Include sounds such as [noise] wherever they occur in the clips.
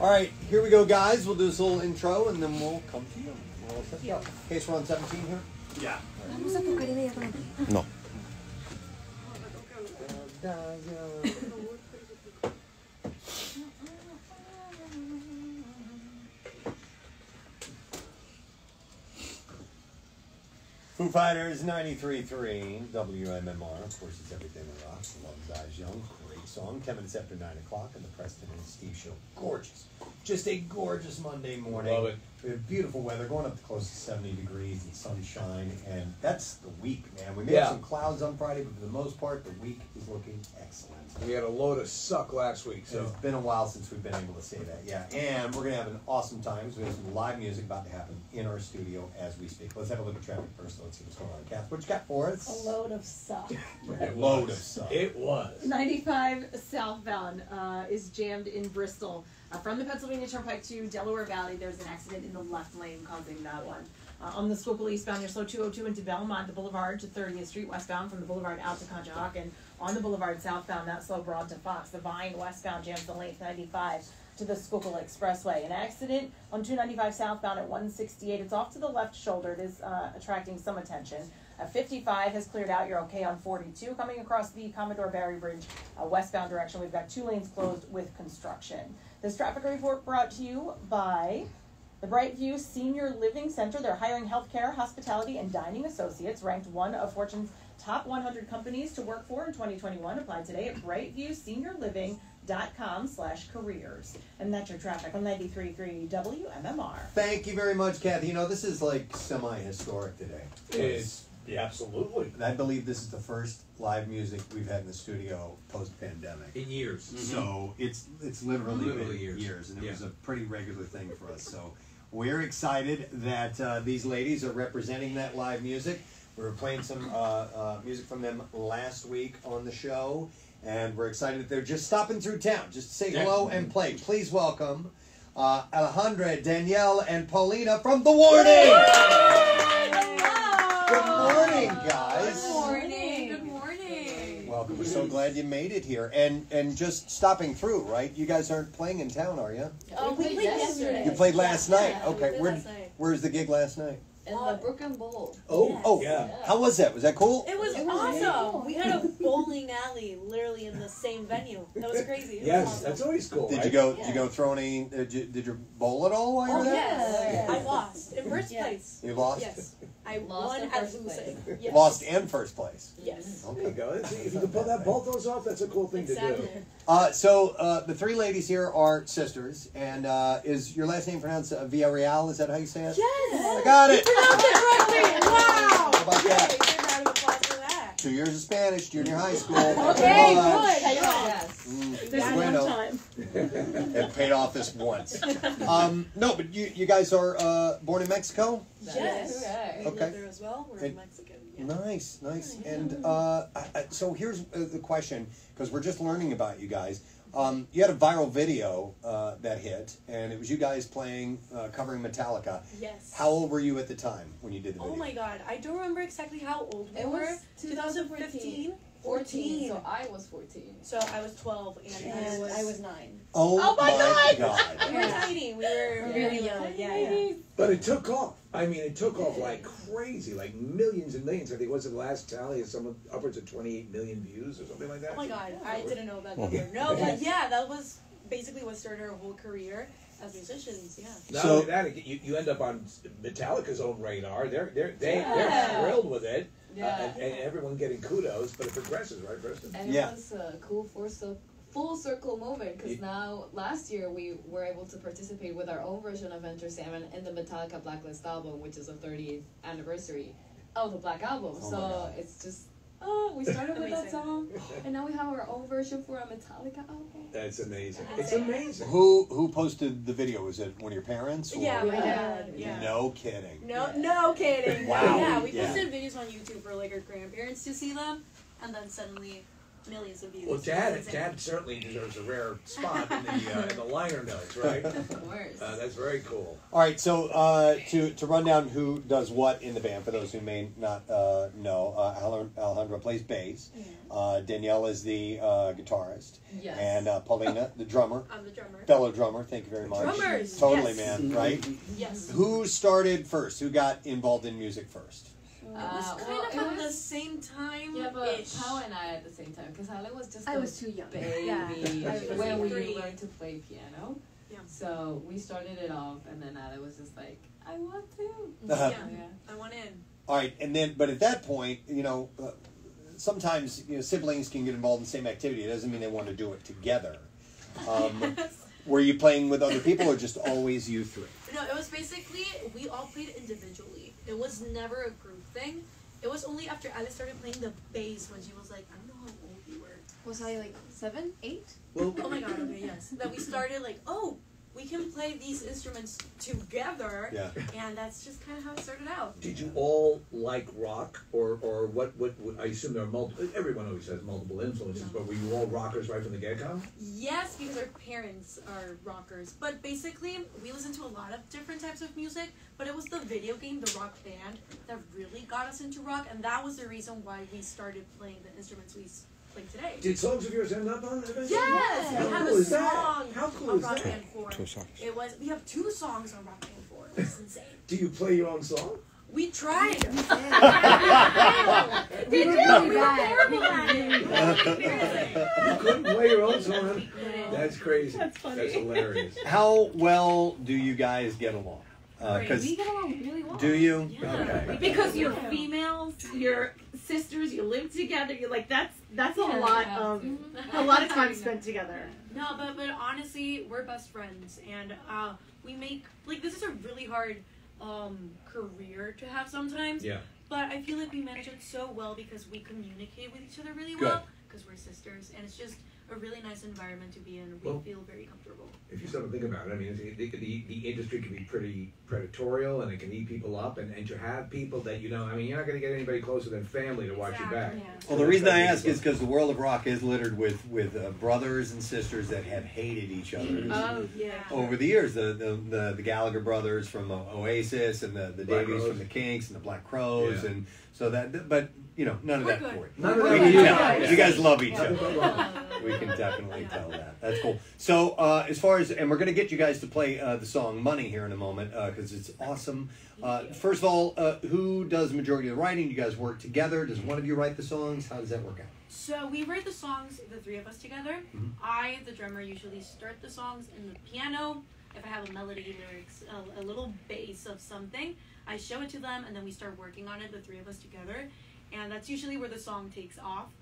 All right, here we go, guys. We'll do this little intro and then we'll come to you. We're set to go. In case we're on 17 here. Yeah. No. Foo Fighters 93.3 WMMR. Of course, it's everything that rocks. Love Dies Young. Song. 10 minutes after 9 o'clock on the Preston and Steve Show. Gorgeous. Just a gorgeous Monday morning. Love it. We have beautiful weather, going up to close to 70 degrees and sunshine. And that's the week, man. We may Yeah. have some clouds on Friday, but for the most part, the week is looking excellent. We had a load of suck last week, so It's been a while since we've been able to say that, yeah. And we're gonna have an awesome time because we have some live music about to happen in our studio as we speak. Let's have a look at traffic first. Let's see what's going on. Kath, what you got for us? A load of suck. A load of stuff. it was. 95 southbound uh, is jammed in Bristol. Uh, from the Pennsylvania Turnpike to Delaware Valley, there's an accident in the left lane causing that one. Uh, on the Schuylkill eastbound, you're slow 202 into Belmont, the Boulevard to 30th Street westbound from the Boulevard out to Conshohocken. On the Boulevard southbound, that slow Broad to Fox. The Vine westbound jams the length 95 to the Schuylkill Expressway. An accident on 295 southbound at 168. It's off to the left shoulder. It is uh, attracting some attention. Uh, 55 has cleared out. You're okay on 42. Coming across the Commodore Barry Bridge uh, westbound direction, we've got two lanes closed with construction. This traffic report brought to you by the Brightview Senior Living Center. They're hiring healthcare, hospitality, and dining associates, ranked one of Fortune's top 100 companies to work for in 2021. Apply today at brightviewseniorliving.com slash careers. And that's your traffic on 93.3 WMMR. Thank you very much, Kathy. You know, this is like semi-historic today. It's yeah, absolutely And I believe this is the first live music we've had in the studio post-pandemic. in years. So it's it's literally, Literally been years. years, and it Yeah. was a pretty regular thing for us. So we're excited that uh, these ladies are representing that live music. We were playing some uh, uh, music from them last week on the show, and we're excited that they're just stopping through town, just to say hello and play. Please welcome uh, Alejandra, Danielle, and Paulina from The Warning. Good morning, guys. Good morning. Good morning. Welcome. We're so glad you made it here, and and just stopping through, right? You guys aren't playing in town, are you? Oh, we played yesterday. You played last night. Yeah, Okay, where last night. where's the gig last night? In the Brooklyn Bowl. Oh, oh, Yeah. How was that? Was that cool? It was It was really awesome. cool. We had a bowling alley literally in the same venue. That was crazy. It was Yes, awesome. that's always cool. Did right? you go? Did you go throw any? Uh, did you, did you bowl at all while you Oh were there? yes, Yeah. I lost in first Yeah. place. You lost. Yes, I Lost won in at first losing. place. [laughs] Yes. Lost and first place. Yes. There you go. See, If you can pull that both those off, that's a cool thing to Exactly. do. Uh, so uh, the three ladies here are sisters, and uh, is your last name pronounced uh, Villarreal? Is that how you say it? Yes. I got it. Pronounced it correctly. Wow. [laughs] How about that? give a round of applause for that. Two years of Spanish, junior high school. Okay, College. good. Yes. Mm, There's bueno. one time. [laughs] It paid off this once. [laughs] Um, no, but you, you guys are uh, born in Mexico? Yes. Okay. We live there as well. We're And- Mexican. Yeah. Nice, nice. And uh, I, I, so here's uh, the question, because we're just learning about you guys. Um, you had a viral video uh, that hit, and it was you guys playing, uh, covering Metallica. Yes. How old were you at the time when you did the video? Oh my god, I don't remember exactly how old we It were. was 2014. 14. So I was 14. So I was 12 and, I was. I was 9. Oh, Oh my my God! [laughs] We were Yeah. tiny. We were Yeah. really young. Yeah, yeah. But it took off. I mean, it took off like crazy, like millions and millions. I think was the last tally of some upwards of 28 million views or something like that. Oh my god, I didn't know about that number. No, but yeah, that was basically what started our whole career as musicians. Yeah. Not So- only that, you, you end up on Metallica's own radar. They're they're they, Yeah. they're thrilled with it, Yeah. uh, and, and everyone getting kudos. But it progresses, right, Preston? And it Yeah. was a cool full, cir- full circle moment because Yeah. now last year we were able to participate with our own version of Enter Sandman in the Metallica Blacklist album, which is the 30th anniversary of the Black Album. Oh so it's just oh, we started with that song, and now we have our own version for a Metallica album. That's amazing. It's amazing. Who who posted the video? Was it one of your parents? Or? Yeah, my dad. Yeah. No kidding. No, no kidding. Wow. Yeah, we Yeah. posted videos on YouTube for like our grandparents to see them, and then suddenly millions of views. Well, Dad, Dad certainly deserves a rare spot in the uh, in the liner notes, right? [laughs] Of course. Uh, that's very cool. All right, so uh, to to run down who does what in the band for those who may not uh, know, uh, Alejandro- Alejandro plays bass. Uh, Danielle is the uh, guitarist, yes. and uh, Paulina the drummer, I'm the drummer. fellow drummer. Thank you very much. Drummers, Totally, yes. man. Right? Yes. Who started first? Who got involved in music first? It was Uh, kind well, of it at the same time. yeah, but ish. Pao and I at the same time, because Ale was just I a was too young. baby Yeah, [laughs] when we three. learned to play piano. Yeah. So we started it off, and then Ale was just like, I want to. Uh-huh. Yeah, Yeah. I want in. All right, and then, but at that point, you know, uh, sometimes you know siblings can get involved in the same activity. It doesn't mean they want to do it together. Um, [laughs] were you playing with other people, or just always you three? No, it was basically we all played individually. It was never a group thing. It was only after Alice started playing the bass when she was like, I don't know how old you were. Was I like seven, eight? Well, Oh my god, okay, yes. That we started like, oh, we can play these instruments together. Yeah. And that's just kind of how it started out. did you all like rock, or or what? What, what I assume there are multiple. Everyone always has multiple influences, but were you all rockers right from the get go? Yes, because our parents are rockers. But basically, we listen to a lot of different types of music. But it was the video game, the rock band, that really got us into rock. And that was the reason why we started playing the instruments we s- play today. Did songs of yours end up on eventually? Yes, How we have cool a is that? song How cool on is Rock that? Band 4. Two songs. It was we have two songs on Rock Band 4. It's insane. Do you play your own song? We tried. we Did [laughs] We you? were We bad. horrible at it. You couldn't play your own song? couldn't. That's crazy. That's funny. That's hilarious. How well do you guys get along? Uh, because We get along really well. do you? Yeah. Okay. Because you're females, you're sisters, you live together. You're like that's that's a Yeah, lot yeah. of Mhm. a lot of time [laughs] spent together. No, but but honestly, we're best friends, and uh, we make like this is a really hard um, career to have sometimes. Yeah. But I feel like we manage it so well because we communicate with each other really Good. well because we're sisters, and it's just a really nice environment to be in. We Well- feel very comfortable. If you stop and think about it, I mean, the, the, the, the industry can be pretty predatorial and it can eat people up, and, and to have people that you know, I mean, you're not going to get anybody closer than family to watch your back. Exactly. Well, the reason I ask is because the world of rock is littered with with uh, brothers and sisters that have hated each other Oh yeah. over the years. The the, the, the Gallagher brothers from uh, Oasis and the the Black Davies Crowes. from the Kinks and the Black Crowes Yeah. and so that. But you know, none of We're that good. for it. None of We can you. tell. You guys love each other. [laughs] We can definitely tell that. That's cool. So, uh, as far as, and we're going to get you guys to play uh, the song "Money" here in a moment because it's awesome. Uh, first of all, uh, who does the majority of the writing? Do you guys work together. Does one of you write the songs? How does that work out? So we write the songs, the three of us together. Mhm. I, the drummer, usually start the songs in the piano. If I have a melody, lyrics, a, a little bass of something, I show it to them, and then we start working on it, the three of us together. And that's usually where the song takes off.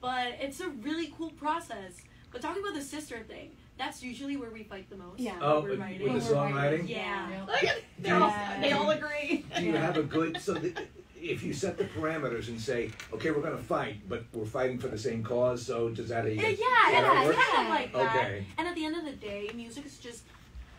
But it's a really cool process. But talking about the sister thing, that's usually where we fight the most. Yeah. Oh, with, we're with the songwriting? Yeah. Look at they're all, they all agree. Do you have a good so that if you set the parameters and say, okay, we're going to fight, but we're fighting for the same cause, so does that? Yeah, yeah, that yeah, kind of like that. Okay. And at the end of the day, music is just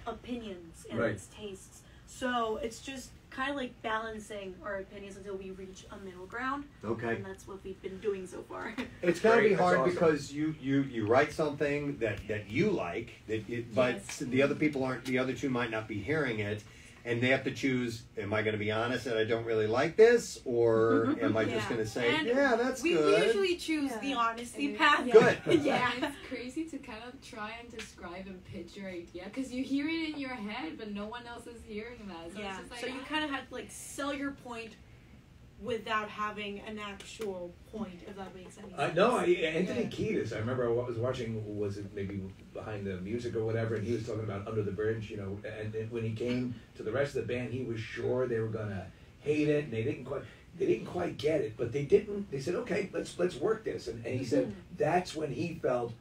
opinions and Right. it's tastes. So it's just kind of like balancing our opinions until we reach a middle ground, Okay. and that's what we've been doing so far. [laughs] It's gonna Great, be hard awesome. because you, you you write something that that you like that it, but Yes. the other people aren't the other two might not be hearing it and they have to choose am I going to be honest that I don't really like this or am I just going to say And yeah that's we, we good usually choose Yeah. the honesty And path. good [laughs] Yeah. It's crazy to kind of try and describe and pitch your idea because you hear it in your head, but no one else is hearing that. So yeah. it's just like, so you ah. kind of have to like sell your point without having an actual point, if that makes any sense. Uh, no, I, Anthony Yeah. Kiedis. I remember I was watching. Was it maybe behind the music or whatever? And he was talking about Under the Bridge. You know, and then when he came to the rest of the band, he was sure they were gonna hate it, and they didn't quite. They didn't quite get it, but they didn't. They said, "Okay, let's let's work this." And, and he said that's when he felt,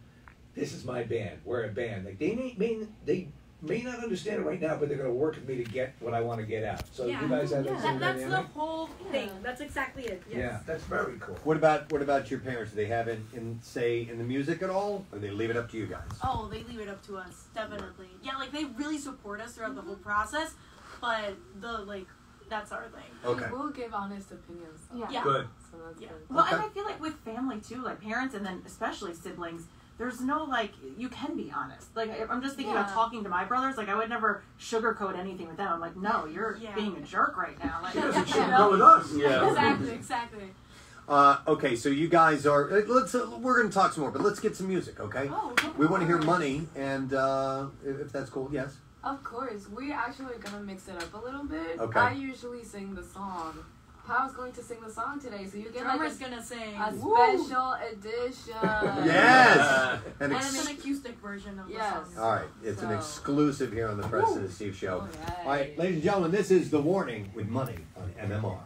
"This is my band. We're a band." Like they may, may they may not understand it right now, but they're gonna work with me to get what I want to get out. So Yeah. you guys have that Yeah. same That, that's the whole thing. Yeah. That's exactly it. Yes. Yeah, that's very cool. what about what about your parents do they have in, in say in the music at all or they leave it up to you guys Oh, they leave it up to us, definitely. Yeah, like they really support us throughout the whole mm-hmm. process, but the like that's our thing. Okay. We'll give honest opinions. though. Yeah. Yeah. Good. So that's Yeah. good. Well, and I feel like with family too, like parents and then especially siblings, there's no like you can be honest. Like I- I'm just thinking about Yeah. talking to my brothers. Like I would never sugarcoat anything with them. I'm like, no, you're Yeah. being a jerk right now. Like, [laughs] She you shoot know? go with us. Yeah. Exactly, exactly. Uh, okay, so you guys are. uh, Let's. Uh, we're going to talk some more, but let's get some music, okay? Oh, okay. We want to hear money, and uh, if if that's cool, yes. Of course, we actually gonna mix it up a little bit. Okay. I usually sing the song. Pao's going to sing the song today, so you get like Drummer's a, gonna sing. a Woo. special edition. [laughs] Yes. An and ex- it's an acoustic version of Yes. the song. all right, it's an exclusive here on the Preston and Steve Show. Alright. All right, ladies and gentlemen, this is the warning with money on MMR.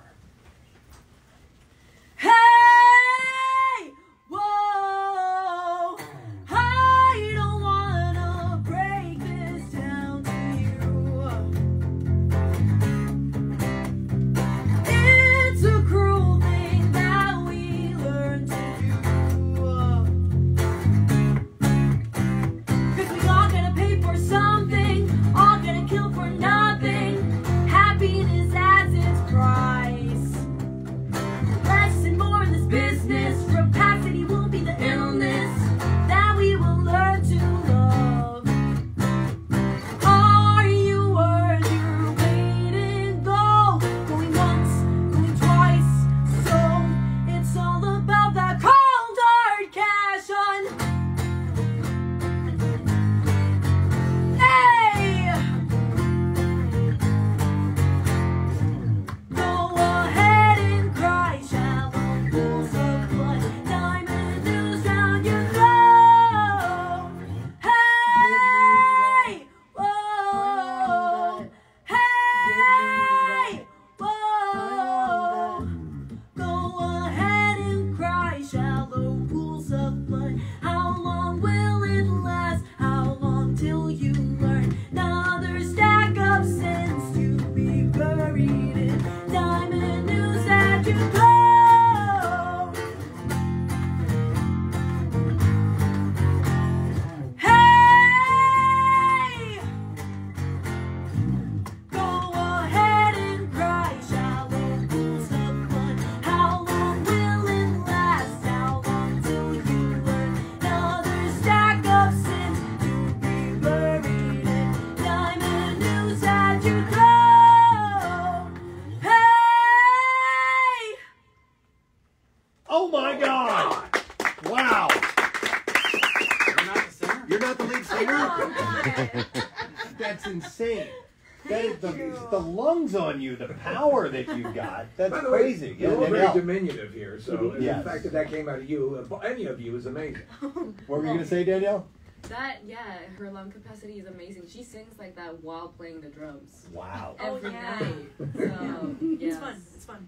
That you've got. That's By the way, crazy. You're all very Danielle, diminutive here, so Yes. the fact that that came out of you, uh, any of you, is amazing. [laughs] what were you going to say, Danielle? That yeah, her lung capacity is amazing. She sings like that while playing the drums Wow. Oh, yeah. night. [laughs] So, It's fun. It's fun.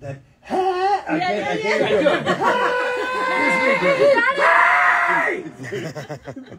That. I Yeah, can't, yeah, I can't do it.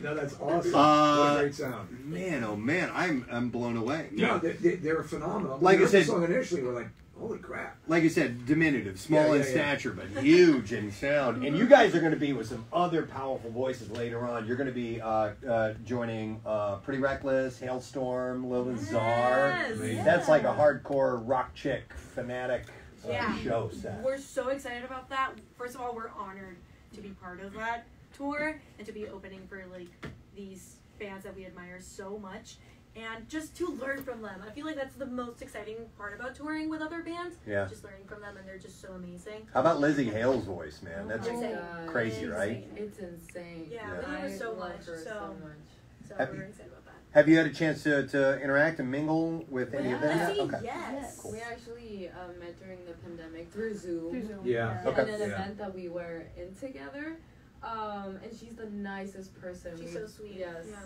No, that's awesome. Uh, what a great sound. Man, oh man, I'm I'm blown away. No, they, they, they're phenomenal. Like I we the said- song initially, we're like, holy crap. Like I said, diminutive, small Yeah, in yeah, yeah. stature, but huge in sound. And you guys are going to be with some other powerful voices later on. You're going to be uh, uh, joining uh, Pretty Reckless, Halestorm, Lil and Czar. Yes. That's like a hardcore rock chick fanatic uh, Yeah. show set. We're so excited about that. First of all, we're honored to be part of that tour and to be opening for like these bands that we admire so much and just to learn from them. I feel like that's the most exciting part about touring with other bands. Yeah. Just learning from them and they're just so amazing. How about Lizzie Hale's voice, man? That's Oh my Insane. God. crazy, right? It's insane. Yeah, Yeah. we love her I so love much. her So, so much. so Have we're you- excited about that. Have you had a chance to, to interact and mingle with any of them? yet? Okay. yes. Cool. We actually uh, met during the pandemic through Zoom. Through Zoom. Yeah. Okay. In an Yeah. event that we were in together. Um, and she's the nicest person. She's so sweet. Yes. Yeah.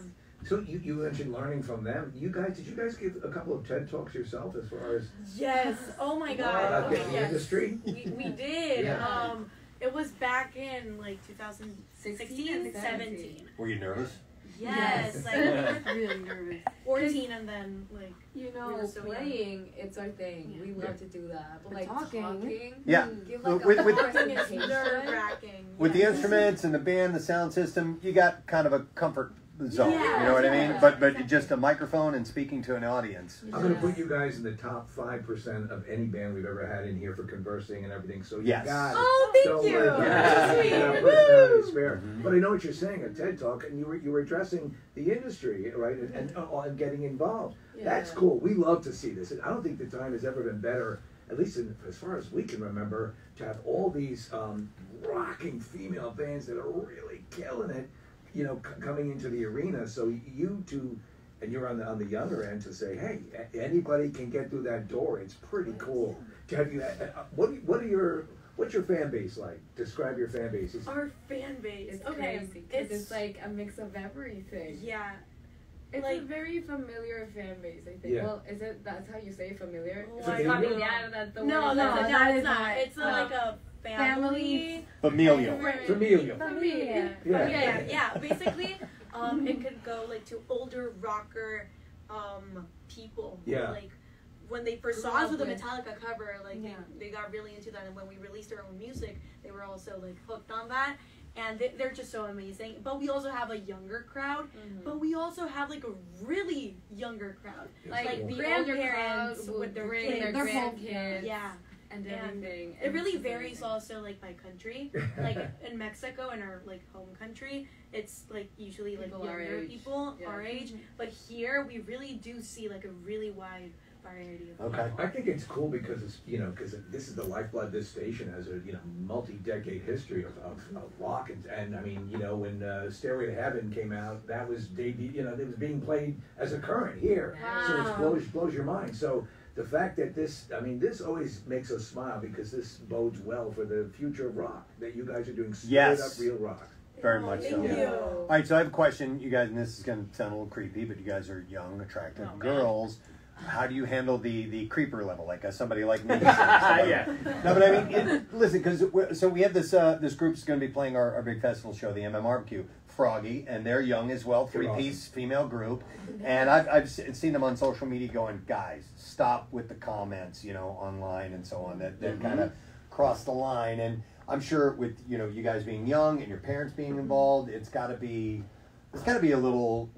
So you, you mentioned learning from them. You guys, did you guys give a couple of TED Talks yourself as far as Yes. Oh my god. getting Okay, the yes. industry? We, we did. Yeah. Um, it was back in like 2016, 17. Were you nervous? Yes, like really nervous. 14 and then like You know, were so young. playing, it's our thing. Yeah. We love to do that. But But like talking- talking, Yeah. Hmm, give With- like with- a with- I think it's presentation. nerve wracking. With the instruments and the band, the sound system, you got kind of a comfort zone. Yeah, you know what I yeah, mean? But but exactly. just a microphone and speaking to an audience. I'm gonna put you guys in the top five percent of any band we've ever had in here for conversing and everything. So you Yes. guys, Oh, thank don't you. worry Yeah. You know, Sweet. personality is Woo. fair. Mhm. But I know what you're saying. A TED talk, and you were you were addressing the industry, right, and and, uh, and getting involved. Yeah. That's cool. We love to see this. And I don't think the time has ever been better, at least in, as far as we can remember, to have all these um, rocking female bands that are really killing it. You know, c- coming into the arena. So you two, and you're on the on the younger end to say, hey, a- anybody can get through that door. It's pretty cool. To have you, uh, what do you- what are your what's your fan base like? Describe your fan base. Is- Our fan base. It's okay, crazy because it's, it's, like a mix of everything. yeah. It's like- a very familiar fan base, I think. Yeah. Well, is it? That's how you say familiar? Is Like- it familiar? That's the No, word. no, That's- no, that it's is not. It's uh, like a family. Familial. Right. Familial. Familiar. Yeah. Yeah, yeah, yeah. Basically, um, it could go like to older rocker, um, people. Yeah. Like when they first saw us with the. Metallica cover, like Yeah. they, they got really into that, and when we released our own music, they were also like hooked on that. And they, they're just so amazing. But we also have a younger crowd. Mhm. But we also have like a really younger crowd. Like, Like the older grandparents with would their kids. their Their grandkids Yeah. And And everything. It really varies amazing. also like by country. Like [laughs] in Mexico in our like home country, it's like usually like People our younger age. people Yeah. our age. But here we really do see like a really wide variety of Okay. I think it's cool because it's you know because this is the lifeblood. This station has a you know multi-decade history of, of, of rock and, and I mean you know when uh, Stairway to Heaven came out, that was debut. You know it was being played as a current here, so it blows blows your mind. So the fact that this, I mean, this always makes us smile because this bodes well for the future of rock. That you guys are doing straight Yes. up real rock. Very much Thank so. you. Yeah. All right, so I have a question, you guys, and this is going to sound a little creepy, but you guys are young, attractive Oh, man. girls. How do you handle the the creeper level, like uh, somebody like me? [laughs] yeah. No, but I mean, it, listen, because so we have this uh, this group's going to be playing our, our big festival show, the MM Barbecue. Froggy, and they're young as well, They're three piece female group, and I've I've seen them on social media going, guys, stop with the comments, you know, online and so on that that kind of cross the line, and I'm sure with you know you guys being young and your parents being involved, it's got to be it's got to be a little.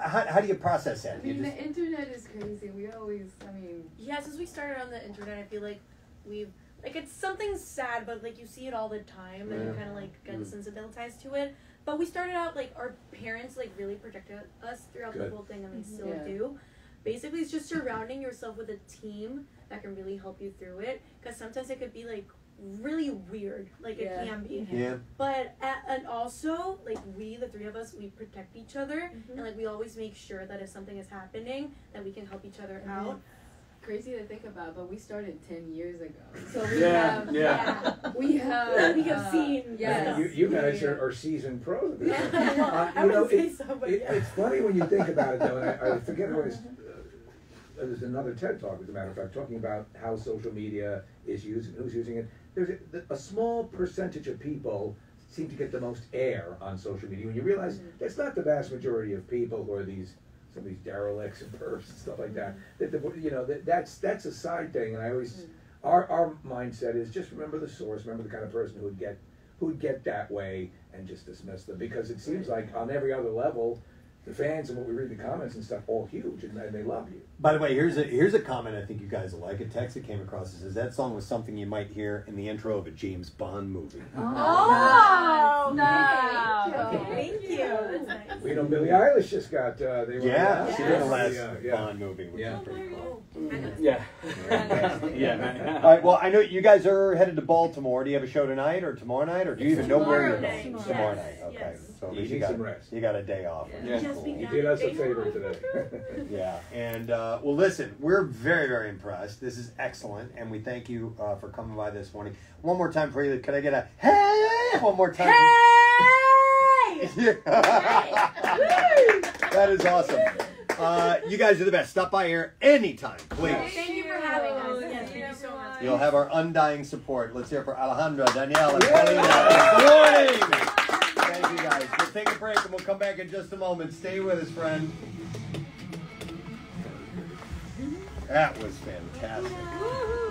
How, how do you process that? I mean, just- the internet is crazy. We always, I mean, Yeah, since we started on the internet, I feel like we've like it's something sad, but like you see it all the time, and you kind of like get Mm. desensitized to it. But we started out like our parents like really protected us throughout Good. the whole thing, and they Mhm. still Yeah. do. Basically, it's just surrounding yourself with a team that can really help you through it. Because sometimes it could be like really weird, like Yeah. it can be. yeah, But a- and also like we, the three of us, we protect each other, Mhm. and like we always make sure that if something is happening, that we can help each other Mhm. out. Crazy to think about, but we started 10 years ago. So we Yeah, have, yeah. we have, [laughs] We have uh, seen- yes. You, you guys are, are seasoned pros. at this. [laughs] well, Uh, I you know, would say it- so, but It, yeah. it's funny when you think about it, though, and I, I [laughs] forget who is. Uh, there's another TED talk, as a matter of fact, talking about how social media is used and who's using it. There's a, a small percentage of people seem to get the most air on social media. When you realize that's not the vast majority of people who are these some of these derelicts and perps and stuff like that. That the, you know that that's that's a side thing, and I always mm. our our mindset is just remember the source, remember the kind of person who would get who would get that way and just dismiss them because it seems like on every other level, the fans and what we read in the comments and stuff all huge and, and they love you. By the way, here's a here's a comment I think you guys will like. A text that came across that says that song was something you might hear in the intro of a James Bond movie. Oh, no. Thank you. That's nice. We know Billie Eilish just got uh, they were Yeah, announced she did the last uh, yeah. Bond movie, which Yeah. is pretty cool. Yeah. Fantastic. [laughs] yeah. All right, well, I know you guys are headed to Baltimore. Do you have a show tonight or tomorrow night, or do you even know where you're going? night, Tomorrow yes, night, okay. yes. So at You least you need got some rest. you got a day off. Yeah. which is Just cool. You did us a favor today. [laughs] Yeah, and uh, well, listen, we're very, very impressed. This is excellent, and we thank you uh, for coming by this morning. One more time for you. Could I get a hey? One more time. Hey! [laughs] that is awesome. Uh, you guys are the best. Stop by here anytime, please. Thank you for having us. Yes, thank you so much. You'll have our undying support. Let's hear for Alejandra, Danielle, and Paulina. Good morning. Thank you guys. We'll take a break and we'll come back in just a moment. Stay with us, friend. That was fantastic.